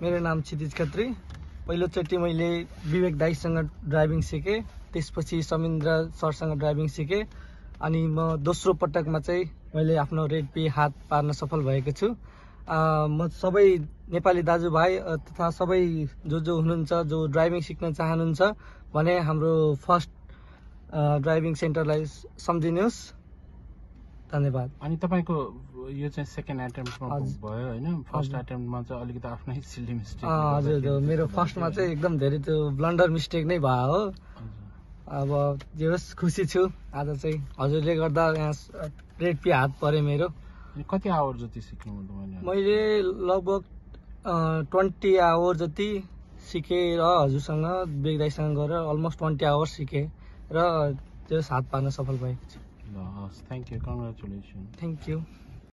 मेरो नाम क्षितिज खत्री। पहिलोचोटि मैले विवेक दाईसँग ड्राइभिङ सिकेँ। त्यसपछि समिन्द्र सरसँग ड्राइभिङ सिकेँ। अनि म दोस्रो पटकमा चाहिँ मैले आफ्नो रेड पे हात पार्न सफल भएको छु। म सबै नेपाली दाजुभाइ तथा सबै जो जो हुनुहुन्छ जो ड्राइभिङ सिक्न चाहनुहुन्छ भने हाम्रो फर्स्ट ड्राइभिङ सेन्टरलाई सम्झिनुहोस्। धन्यवाद। अनि तपाईँको यो चाहिँ सेकेन्ड एटेम्पमा हजुर। भयो होइन? फर्स्ट हजुर। एटेम्पमा चाहिँ अलिकति आफ्नै सिल्ली मिस्टेक हजुर मेरो फर्स्टमा चाहिँ एकदम धेरै त्यो ब्लन्डर मिस्टेक नै भयो हो। अब जे होस् खुसी छु। आज चाहिँ हजुरले गर्दा यहाँ रेड पे हात पऱ्यो मेरो। कति आवर जति तपाईँले? मैले लगभग ट्वेन्टी आवर जति सिकेँ र हजुरसँग बेगदाईसँग गरेर अलमोस्ट ट्वेन्टी आवर्स सिकेँ र त्यो हात पार्न सफल भएको छु। ल हस् thank you congratulation thank you